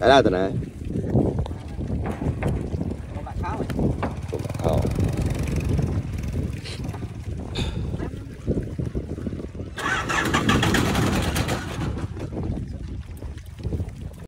ثلاثة أنا